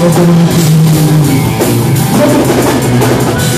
Thank you.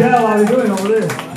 Michelle, how are you doing over there?